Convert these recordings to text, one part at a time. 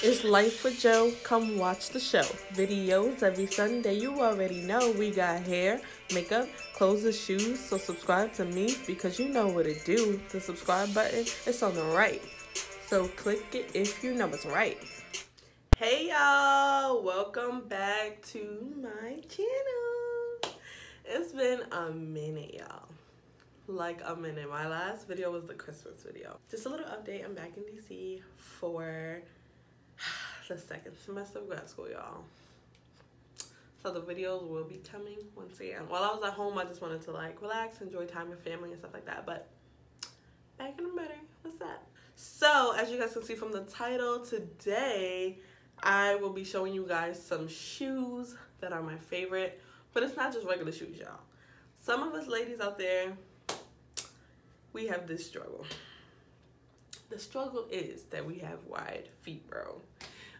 It's Life with Joo. Come watch the show. Videos every Sunday. You already know we got hair, makeup, clothes, and shoes. So subscribe to me because you know what to do. The subscribe button is on the right. So click it if you know it's right. Hey y'all, welcome back to my channel. It's been a minute, y'all. Like a minute. My last video was the Christmas video. Just a little update. I'm back in DC for the second semester of grad school, y'all. So the videos will be coming once again. While I was at home, I just wanted to like relax, enjoy time with family and stuff like that. But back in the better. What's that? So as you guys can see from the title, today I will be showing you guys some shoes that are my favorite. But it's not just regular shoes, y'all. Some of us ladies out there, we have this struggle. The struggle is that we have wide feet, bro.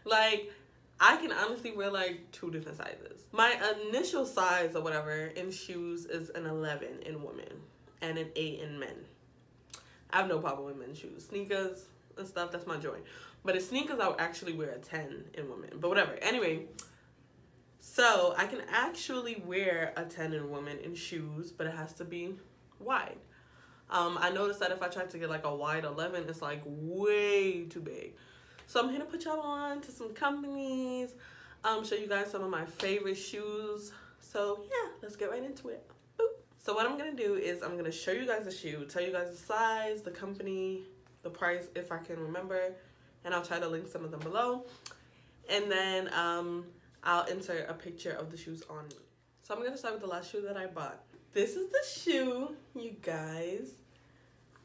Like, I can honestly wear like two different sizes. My initial size or whatever in shoes is an 11 in women and an 8 in men. I have no problem with men's shoes. Sneakers and stuff, that's my joy. But in sneakers, I would actually wear a 10 in women. But whatever. Anyway, so I can actually wear a 10 in women in shoes, but it has to be wide. Um, I noticed that if I try to get like a wide 11, it's like way too big. So I'm here to put y'all on to some companies, um, show you guys some of my favorite shoes. So yeah, let's get right into it. So what I'm gonna do is I'm gonna show you guys the shoe, tell you guys the size, the company, the price if I can remember, and I'll try to link some of them below. And then um, I'll insert a picture of the shoes on me. So I'm gonna start with the last shoe that I bought. This is the shoe, you guys.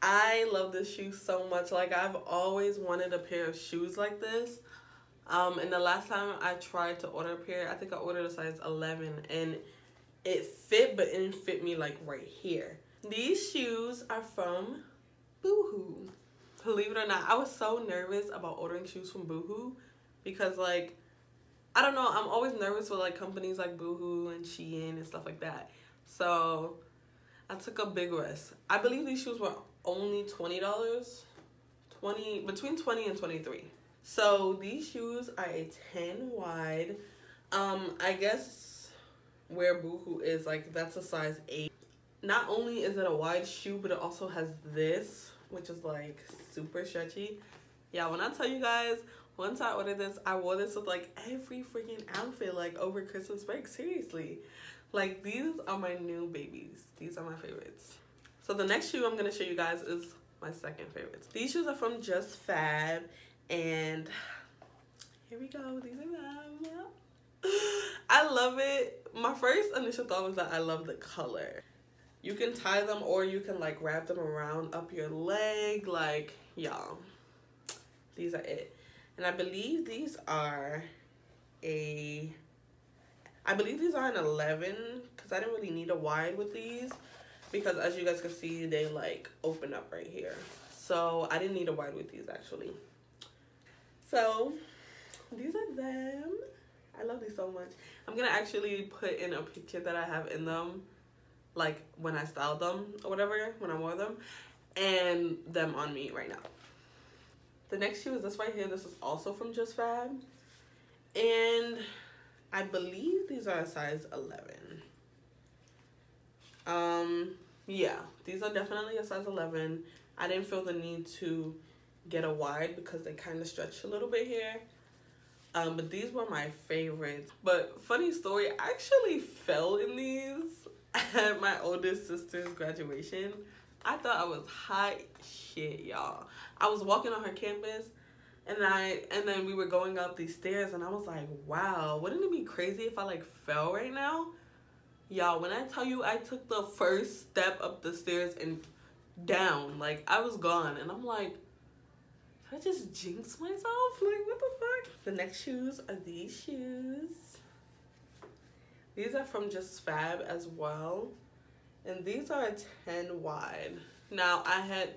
I love this shoe so much. Like I've always wanted a pair of shoes like this. Um, and the last time I tried to order a pair, I think I ordered a size 11 and it fit, but it didn't fit me like right here. These shoes are from Boohoo. Believe it or not, I was so nervous about ordering shoes from Boohoo because like, I don't know, I'm always nervous with like companies like Boohoo and Shein and stuff like that. So I took a big risk. I believe these shoes were only $20. 20 between 20 and 23. So these shoes are a 10 wide. Um I guess where Boohoo is like that's a size 8. Not only is it a wide shoe, but it also has this, which is like super stretchy. Yeah, when I tell you guys, once I ordered this, I wore this with like every freaking outfit like over Christmas break. Seriously. Like these are my new babies. These are my favorites. So the next shoe I'm to show you guys is my second favorite. These shoes are from JustFab and here we go. These are them. I love it. My first initial thought was that I love the color. You can tie them or you can like wrap them around up your leg. Like, y'all, these are it. And I believe these are a, I believe these are an 11 because I didn't really need a wide with these because as you guys can see they like open up right here. So I didn't need a wide with these actually. So these are them. I love these so much. I'm gonna actually put in a picture that I have in them like when I styled them or whatever when I wore them and them on me right now. The next shoe is this right here. This is also from JustFab. And I believe these are a size 11 um, yeah, these are definitely a size 11. I didn't feel the need to get a wide because they kind of stretch a little bit here. Um, but these were my favorites. But funny story, I actually fell in these at my oldest sister's graduation. I thought I was hot shit, y'all. I was walking on her campus and I and then we were going up these stairs and I was like, wow, wouldn't it be crazy if I like fell right now? Y'all, when I tell you I took the first step up the stairs and down, like I was gone. And I'm like, I just jinx myself? Like, what the fuck? The next shoes are these shoes. These are from JustFab as well. And these are a 10 wide. Now, I had,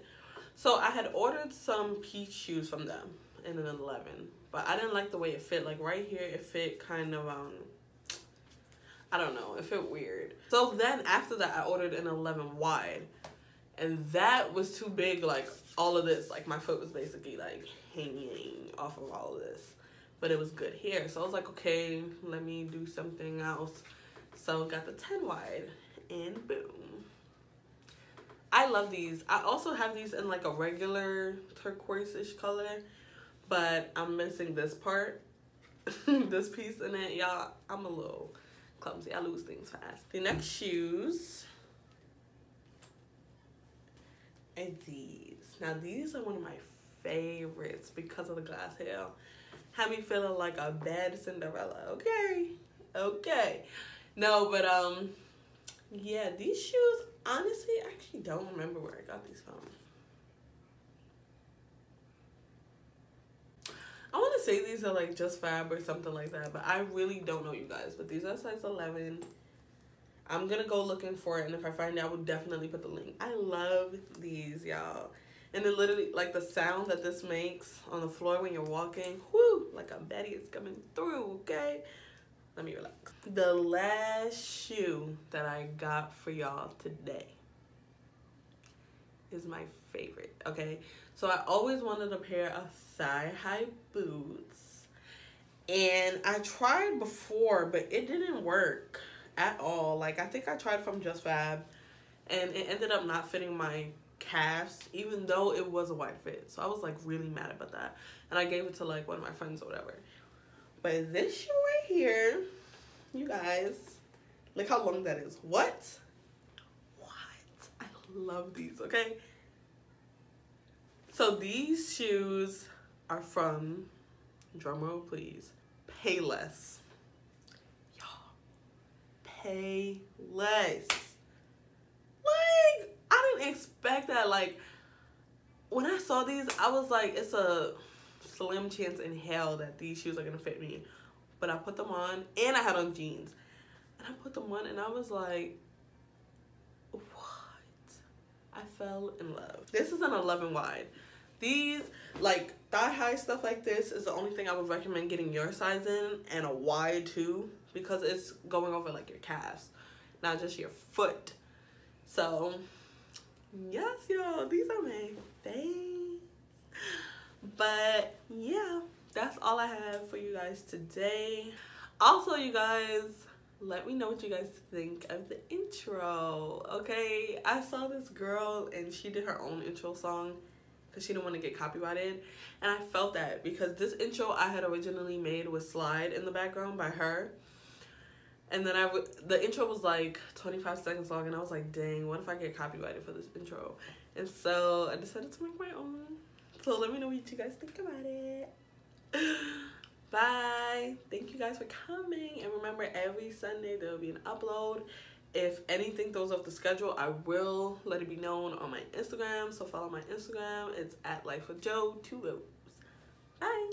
so I had ordered some peach shoes from them in an 11. But I didn't like the way it fit. Like right here, it fit kind of, um, I don't know. It felt weird. So then after that, I ordered an 11 wide. And that was too big, like all of this. Like my foot was basically like hanging off of all of this. but it was good here. So I was like, okay, let me do something else. So got the 10 wide and boom. I love these. I also have these in like a regular turquoise-ish color, but I'm missing this part, this piece in it. Y'all, I'm a little clumsy. I lose things fast. The next shoes are these. Now these are one of my favorites because of the glass heel. Have me feeling like a bad Cinderella. Okay, okay. No, but um, yeah, these shoes. Honestly, I actually don't remember where I got these from. I want to say these are like just fab or something like that, but I really don't know you guys. But these are size 11. I'm gonna go looking for it, and if I find it, I will definitely put the link. I love these, y'all. And then literally, like the sound that this makes on the floor when you're walking, whoo, like a Betty is coming through, okay? Let me relax. The last shoe that I got for y'all today is my favorite, okay? So I always wanted a pair of thigh-high boots. And I tried before, but it didn't work at all. Like, I think I tried from JustFab, and it ended up not fitting my calves, even though it was a wide fit. So I was, like, really mad about that. And I gave it to, like, one of my friends or whatever. But this shoe right here, you guys, look how long that is. What? What? Love these, okay? So these shoes are from, drumroll please, Payless. Y'all, Payless. Like, I didn't expect that. Like, when I saw these, I was like, it's a slim chance in hell that these shoes are gonna fit me. But I put them on and I had on jeans. And I put them on and I was like? I fell in love. This is an 11 wide. These, like, thigh-high stuff like this is the only thing I would recommend getting your size in. And a wide, too. Because it's going over, like, your calves. Not just your foot. So, yes, y'all. These are my faves. But, yeah. That's all I have for you guys today. Also, you guys, let me know what you guys think of the intro okay? I saw this girl and she did her own intro song because she didn't want to get copyrighted and i felt that because this intro i had originally made was slide in the background by her and then I the intro was like 25 seconds long and i was like dang what if i get copyrighted for this intro? And so i decided to make my own. So let me know what you guys think about it bye thank you guys for coming and remember every sunday there will be an upload. If anything throws off the schedule i will let it be known on my instagram so follow my instagram. It's at life with joe two bye